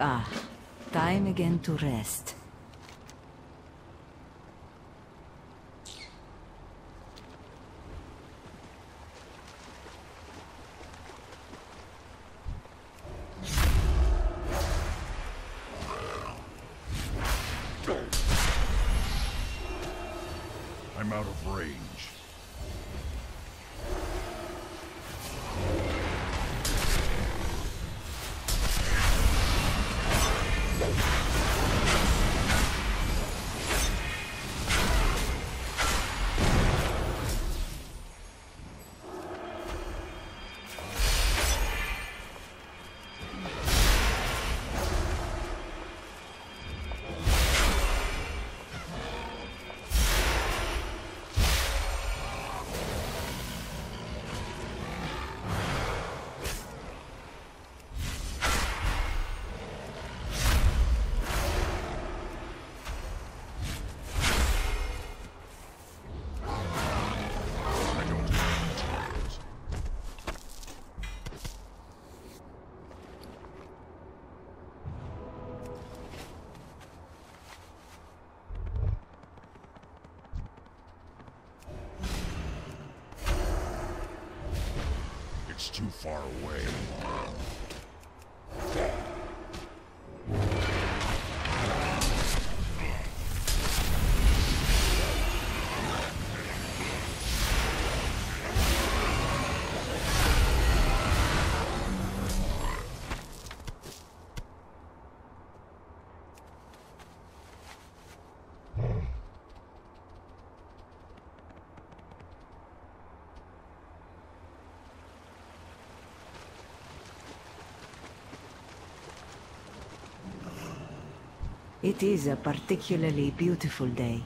Ah, time again to rest. I'm out of range. Too far away. It is a particularly beautiful day.